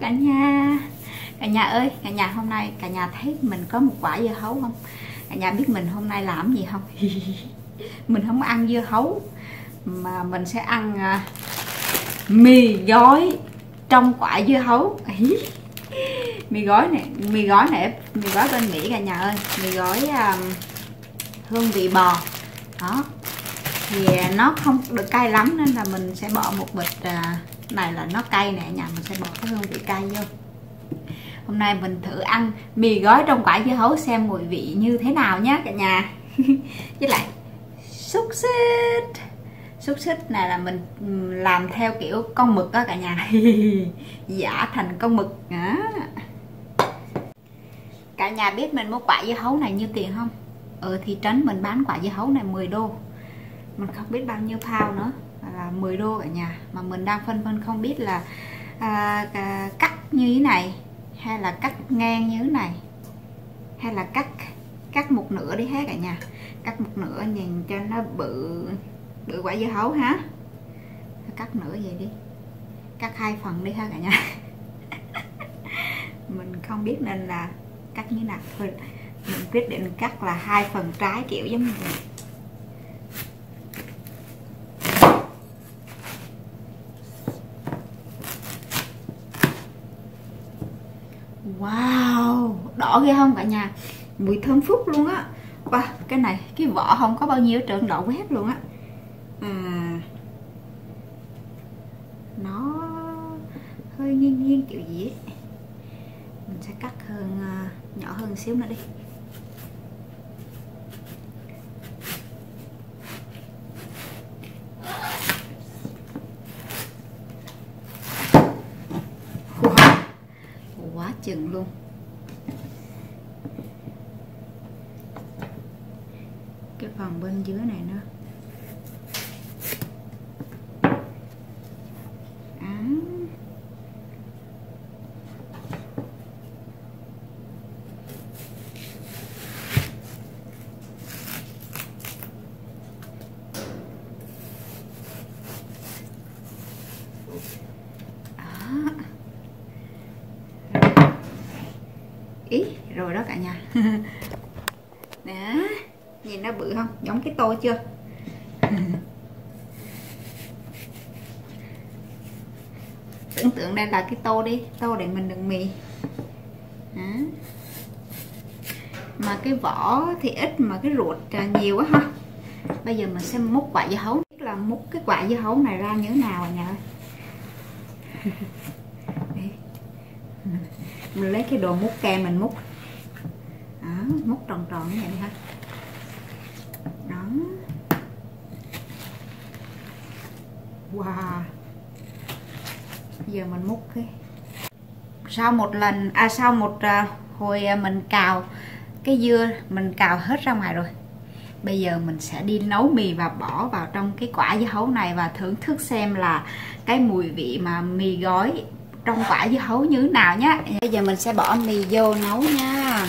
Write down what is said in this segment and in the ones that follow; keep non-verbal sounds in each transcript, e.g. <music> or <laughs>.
cả nhà. Cả nhà ơi cả nhà hôm nay cả nhà thấy mình có một quả dưa hấu không? Cả nhà biết mình hôm nay làm gì không? <laughs> Mình không ăn dưa hấu mà mình sẽ ăn uh, mì gói trong quả dưa hấu. <laughs> Mì gói này mì gói này mì gói bên mỹ cả nhà ơi. Mì gói um, hương vị bò. Đó. Thì à, nó không được cay lắm nên là mình sẽ bỏ một bịch uh, này là nó cay nè, nhà mình sẽ bỏ cái hương vị cay vô. Hôm nay mình thử ăn mì gói trong quả dưa hấu xem mùi vị như thế nào nhé cả nhà. <laughs> Với lại, xúc xích. Xúc xích này là mình làm theo kiểu con mực đó cả nhà. <laughs> Giả thành con mực. À. cả nhà biết mình mua quả dưa hấu này như tiền không? Ừ, Ở thị trấn mình bán quả dưa hấu này 10 đô. Mình không biết bao nhiêu pound nữa là 10 đô cả nhà. Mà mình đang phân vân không biết là à, à, cắt như thế này hay là cắt ngang như thế này hay là cắt cắt một nửa đi hết cả nhà. Cắt một nửa nhìn cho nó bự bự quả dưa hấu hả? Cắt nửa vậy đi. Cắt hai phần đi ha cả nhà. <laughs> Mình không biết nên là cắt như nào. Thôi mình quyết định cắt là hai phần trái kiểu giống như vậy. Wow ghê không cả nhà? Mùi thơm phúc luôn á. Và cái này cái vỏ không có bao nhiêu trơn đỏ quét luôn á. À, nó hơi nghiêng nghiêng kiểu gì ấy. mình sẽ cắt hơn à, nhỏ hơn xíu nữa đi. Wow. quá chừng luôn cái phần bên dưới này nữa ý rồi đó cả nhà. <laughs> nó bự không? Giống cái tô chưa? <laughs> Tưởng tượng đây là cái tô đi tô để mình đựng mì. Đó. mà cái vỏ thì ít mà cái ruột nhiều quá ha. Bây giờ mình sẽ múc quả dưa hấu là múc cái quả dưa hấu này ra như thế nào à nhà ơi mình lấy cái đồ múc kem mình múc. Đó, múc tròn tròn như vậy ha đó. Wow. Giờ mình múc cái. Sau một lần à sau một uh, hồi à, mình cào cái dưa mình cào hết ra ngoài rồi. Bây giờ mình sẽ đi nấu mì và bỏ vào trong cái quả dưa hấu này và thưởng thức xem là cái mùi vị mà mì gói trong quả dưa hấu như thế nào nhé, bây giờ mình sẽ bỏ mì vô nấu nha.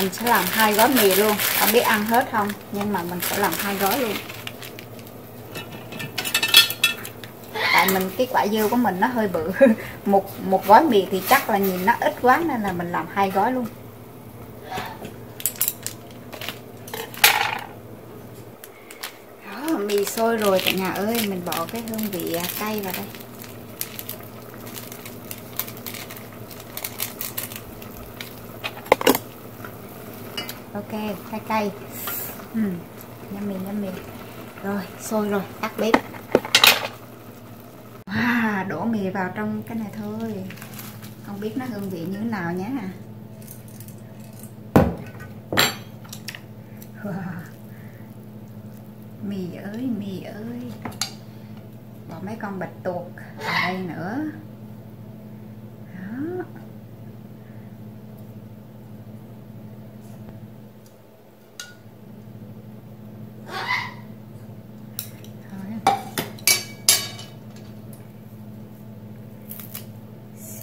Mình sẽ làm hai gói mì luôn. Không biết ăn hết không? Nhưng mà mình sẽ làm hai gói luôn. Tại mình cái quả dưa của mình nó hơi bự. <laughs> Một một gói mì thì chắc là nhìn nó ít quá nên là mình làm hai gói luôn. Đó, mì sôi rồi cả nhà ơi. Mình bỏ cái hương vị à, cay vào đây. Ok cay cay ừ, yummy yummy rồi sôi rồi tắt bếp. Wow, đổ mì vào trong cái này thôi. Không biết nó hương vị như thế nào nhé wow. mì ơi mì ơi. Bỏ mấy con bạch tuộc ở đây nữa đó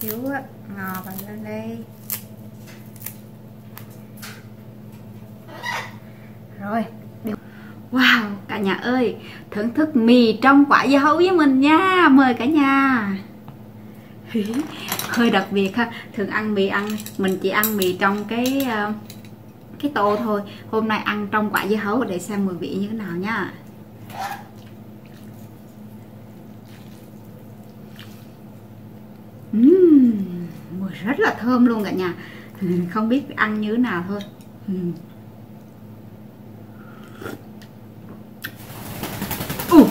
xíu á, ngò vào lên đây. Rồi. Wow cả nhà ơi thưởng thức mì trong quả dưa hấu với mình nha. Mời cả nhà. Hơi đặc biệt ha. Thường ăn mì ăn mình chỉ ăn mì trong cái ờ, cái tô thôi. Hôm nay ăn trong quả dưa hấu để xem mùi vị như thế nào nha. Mmm mùi rất là thơm luôn cả nhà <laughs> không biết ăn như thế nào thôi <laughs> ừ.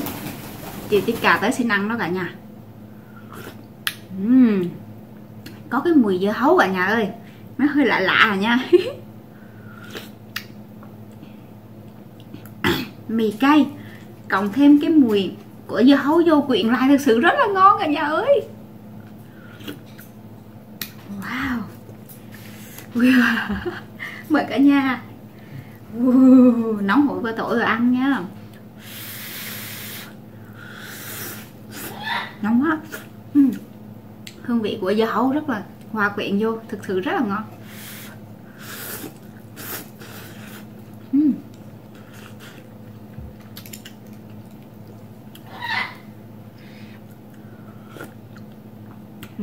chị tiết cà tới xin ăn đó cả nhà uhm. có cái mùi dưa hấu cả nhà ơi nó hơi lạ lạ à nha <laughs> mì cay, cộng thêm cái mùi của dưa hấu vô quyện lại thực sự rất là ngon cả nhà ơi wow <laughs> mời cả nhà uh, nóng hổi bơ tổ rồi ăn nha nóng quá uhm. hương vị của dưa hấu rất là hòa quyện vô thực sự rất là ngon uhm.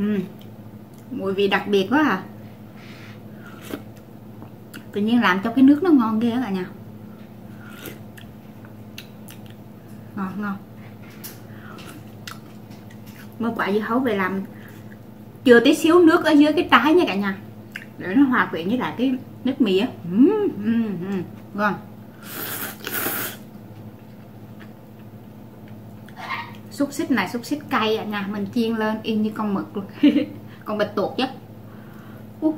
uhm. mùi vị đặc biệt quá à tự nhiên làm cho cái nước nó ngon ghê cả nhà. Ngon ngon. Mua quả dưa hấu về làm chưa tí xíu nước ở dưới cái trái nha cả nhà. Để nó hòa quyện với lại cái nước mì á. Ngon. Xúc xích này xúc xích cay à nha. Mình chiên lên y như con mực luôn. <laughs> Con bạch tuột chứ uh.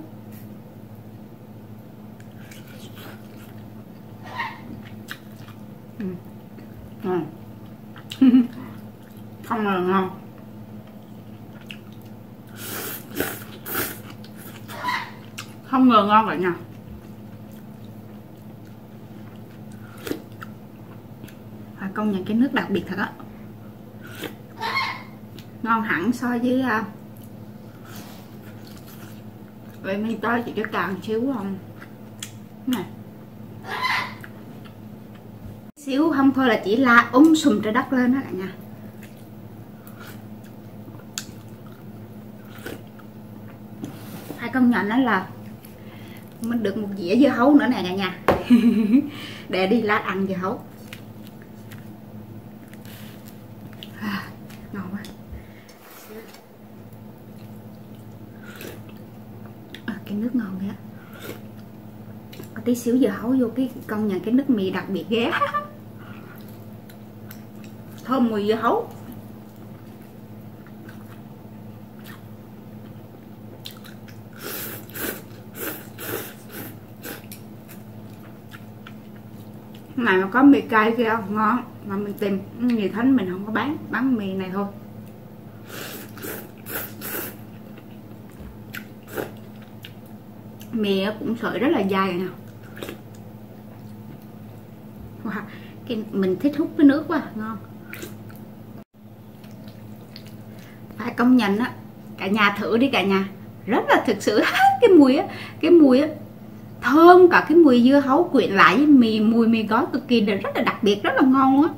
ngon không ngờ ngon không ngờ ngon vậy nha. Phải công nhận cái nước đặc biệt thật á. Ngon hẳn so với uh, vậy mình cho chị cho càng xíu không? Này. Xíu không thôi là chỉ la úng sùm trái đất lên đó cả nhà. Phải công nhận đó là mình được một dĩa dưa hấu nữa nè cả nhà. <laughs> Để đi lát ăn dưa hấu. À, ngon quá. À, cái nước ngon ghê có tí xíu dưa hấu vô cái công nhận cái nước mì đặc biệt ghê <laughs> thơm mùi dưa hấu. Này mà có mì cay kia không? Ngon, mà mình tìm mì thánh mình không có bán bán mì này thôi. Mì cũng sợi rất là dài nè. Wow. cái mình thích hút cái nước quá, ngon. Phải công nhận á, cả nhà thử đi cả nhà. Rất là thực sự, <laughs> cái mùi á, cái mùi á thơm, cả cái mùi dưa hấu, quyện lại với mì, mùi mì gói cực kỳ rất là đặc biệt, rất là ngon á.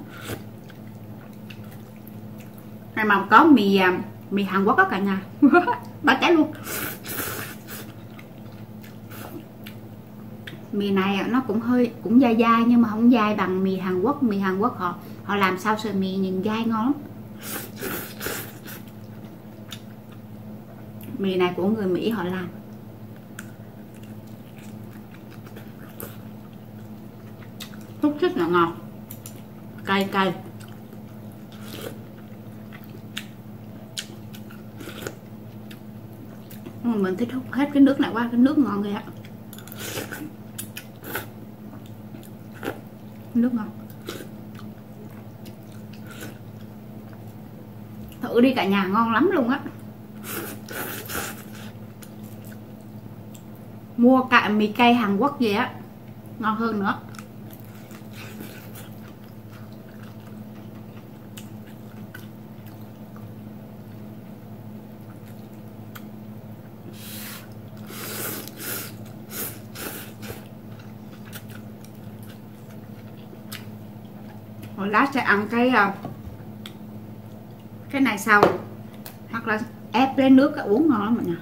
Này mà có mì à, mì Hàn Quốc đó cả nhà. <laughs> Ba cái luôn. Mì này nó cũng hơi, cũng dai dai nhưng mà không dai bằng mì Hàn Quốc. Mì Hàn Quốc họ họ làm sao sợi mì nhìn dai ngon lắm. Mì này của người Mỹ họ làm. Rất là ngọt. Cay cay. Mình thích hút hết cái nước này qua cái nước ngon kìa nước ngon thử đi, cả nhà ngon lắm luôn á. Mua cả mì cay Hàn Quốc gì á, ngon hơn nữa. Sẽ ăn cái ờ, cái này sau. Hoặc là ép lấy nước uống ngon lắm mọi người.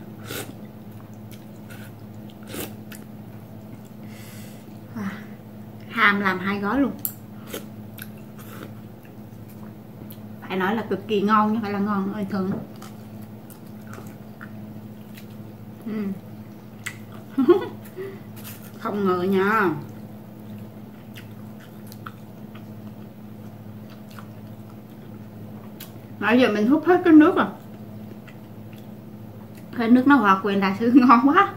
Hàm làm hai gói luôn. Phải nói là cực kỳ ngon nhưng phải là ngon ơi thường. Ừ. <laughs> Không ngờ nha. Nãy giờ mình hút hết cái nước rồi. Cái nước nó hòa quyền đại sư <laughs> ngon quá.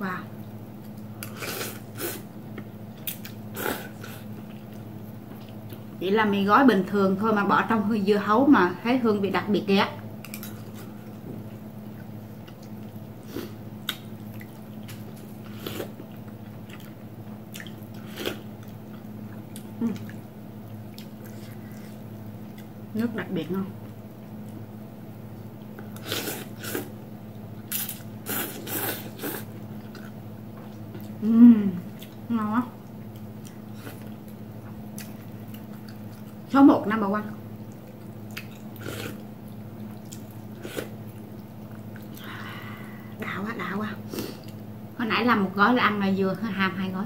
Wow. Chỉ là mì gói bình thường thôi mà bỏ trong hơi dưa hấu mà thấy hương vị đặc biệt kìa nước đặc biệt ngon uhm, ngon quá số 1 number one. Đã quá đã quá. Hồi nãy làm một gói là ăn là vừa hàm hai gói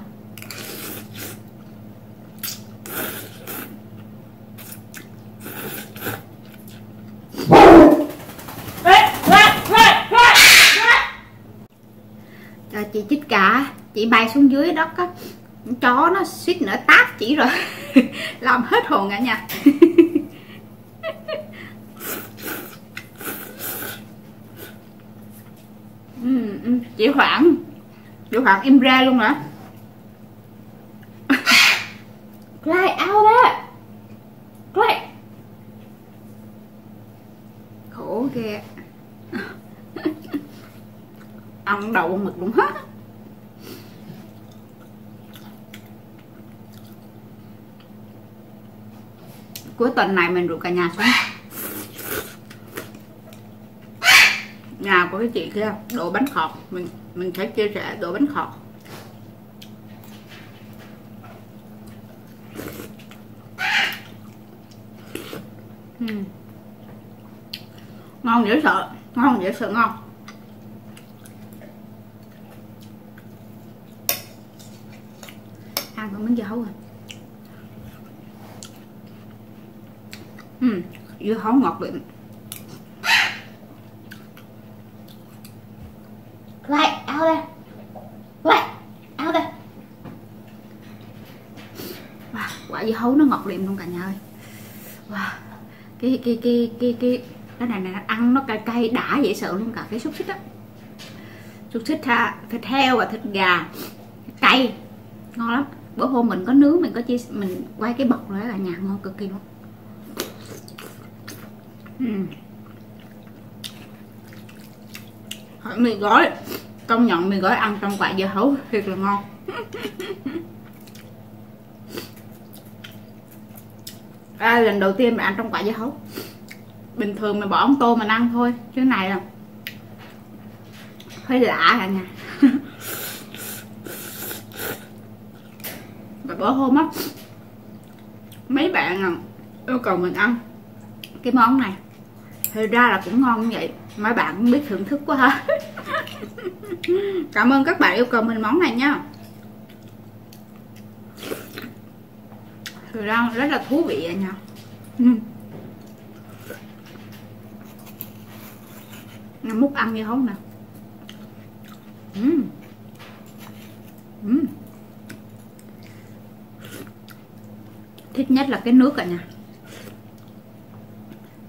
Rồi chị chích cả chị bay xuống dưới đất á chó nó suýt nữa tát chỉ rồi. <laughs> Làm hết hồn cả nhà. <laughs> Ừ, ừ, chị khoảng chị khoảng im ra luôn hả? <laughs> Cry out there cry. Khổ ghê. Ăn đậu mực luôn hết. Cuối tuần này mình rủ cả nhà xuống. Nhà của cái chị kia đổ bánh khọt. Mình mình sẽ chia sẻ đổ bánh khọt. Uhm. ngon dễ sợ, ngon dễ sợ ngon. Ăn con miếng dưa rồi ừ, dưa hấu ngọt lịm lại ao đây. Lại ao đây. Wow, quả dưa hấu nó ngọt liệm luôn cả nhà ơi. Wow. cái cái cái cái cái cái này này ăn nó cay cay đã dễ sợ luôn cả cái xúc xích á. Xúc xích ha thịt heo và thịt gà. Cay ngon lắm. Bữa hôm mình có nướng mình có chia mình quay cái bọc rồi là nhà ngon cực kỳ luôn uhm. mì gói. Công nhận mì gói ăn trong quả dưa hấu thiệt là ngon. <laughs> À, lần đầu tiên mình ăn trong quả dưa hấu. Bình thường mình bỏ ống tô mình ăn thôi chứ này là hơi lạ cả nhà. <laughs> Và bữa hôm á mấy bạn à, yêu cầu mình ăn cái món này thì ra là cũng ngon như vậy. Mấy bạn cũng biết thưởng thức quá ha. Cảm ơn các bạn yêu cầu mình món này nha. Thực ra rất là thú vị vậy nha. Múc ăn như không nè. Uhm. Uhm. thích nhất là cái nước cả nhà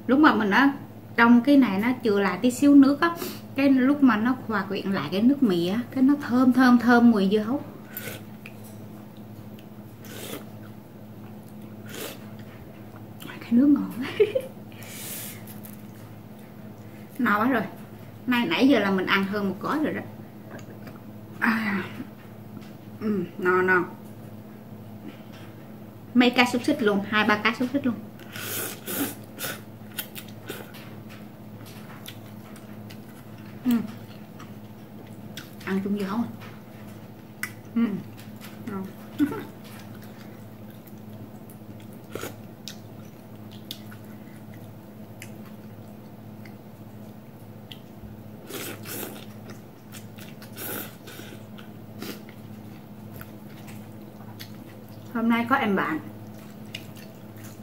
lúc mà mình á trong cái này nó chừa lại tí xíu nước á. Cái lúc mà nó hòa quyện lại cái nước mì á cái nó thơm thơm thơm mùi dưa hấu. Cái nước ngọt <laughs> no quá rồi. Nay nãy giờ là mình ăn hơn một gói rồi đó. À, ừ, no no mấy cái xúc xích luôn hai ba cái xúc xích luôn. Ăn chung dưa hấu ừ. ngon hôm nay có em bạn.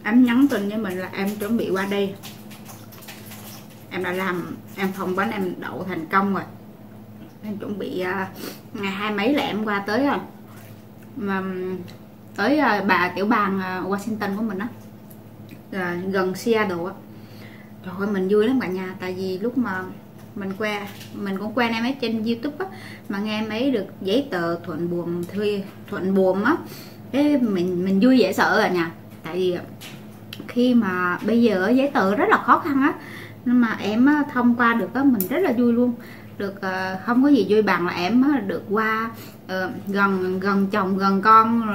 Em nhắn tin với mình là em chuẩn bị qua đây. Em đã làm em phỏng vấn em đậu thành công rồi em chuẩn bị uh, ngày hai mấy là em qua tới rồi mà tới uh, bà tiểu bang uh, Washington của mình á. Uh, gần Seattle á. Trời ơi mình vui lắm cả nhà tại vì lúc mà mình quen mình cũng quen em ấy trên youtube á mà nghe em ấy được giấy tờ thuận buồm thuê thuận buồm á. Cái mình mình vui dễ sợ rồi nha, tại vì khi mà bây giờ giấy tờ rất là khó khăn á. Nhưng mà em thông qua được á mình rất là vui luôn được uh, không có gì vui bằng là em được qua uh, gần gần chồng gần con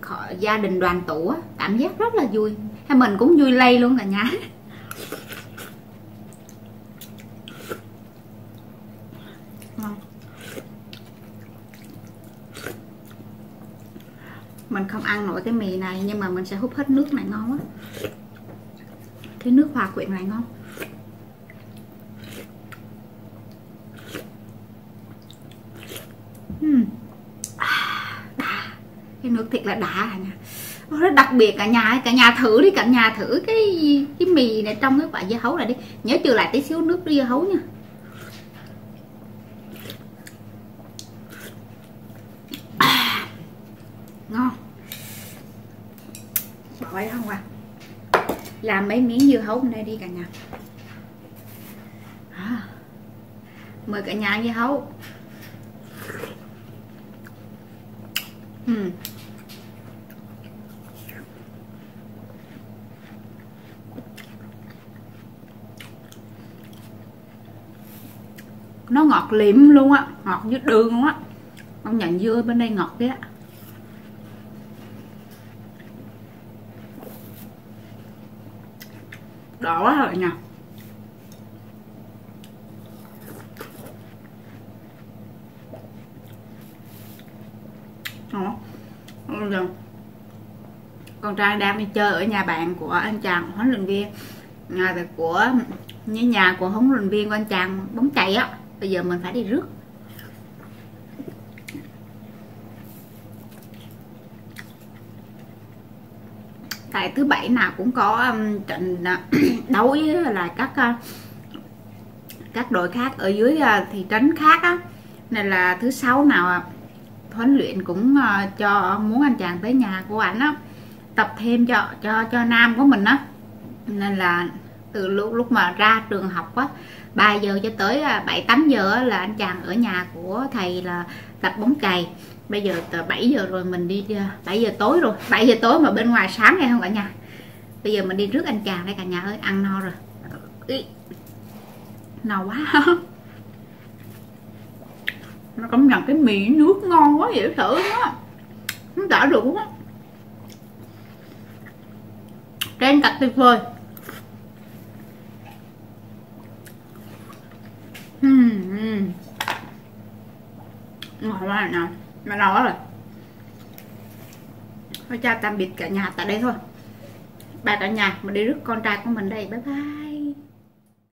khỏi gia đình đoàn tụ cảm giác rất là vui. Hay mình cũng vui lây luôn cả nhà. Mình không ăn nổi cái mì này nhưng mà mình sẽ hút hết nước này ngon quá. Cái nước hòa quyện này ngon uhm cái nước thiệt là đã cả nhà rất đặc biệt cả nhà cả nhà thử đi cả nhà thử cái cái mì này trong cái quả dưa hấu này đi. Nhớ trừ lại tí xíu nước dưa hấu nha. À, ngon. Bỏ ấy không à làm mấy miếng dưa hấu này đi cả nhà. À, mời cả nhà ăn dưa hấu. Uhm. Nó ngọt liệm luôn á, ngọt như đường luôn á. Ông nhận dưa bên đây ngọt thế á đỏ quá rồi nha đó con trai đang đi chơi ở nhà bạn của anh chàng huấn luyện viên, nhà của, như nhà của huấn luyện viên của anh chàng bóng chày á bây giờ mình phải đi rước. Tại thứ bảy nào cũng có um, trận à, <clears throat> đấu với là các à, các đội khác ở dưới à, thị trấn khác á. Nên là thứ sáu nào huấn luyện cũng cho, muốn anh chàng tới nhà của anh á, tập thêm cho cho cho nam của mình á. Nên là từ lúc lúc mà ra trường học á 3 giờ cho tới à, 7 8 giờ là anh chàng ở nhà của thầy là tập bóng chày bây giờ 7 giờ rồi mình đi à, 7 giờ tối rồi 7 giờ tối mà bên ngoài sáng nghe không cả nhà? Bây giờ mình đi rước anh chàng đây cả nhà ơi, ăn no rồi. Ý. no quá. <laughs> Nó công nhận cái mì nước ngon quá dễ thử quá nó đã được quá trên cạch tuyệt vời. Uhm. ngon quá nè mà nó rồi. Thôi chào tạm biệt cả nhà tại đây thôi. Bà cả nhà mình đi rước con trai của mình đây. Bye bye.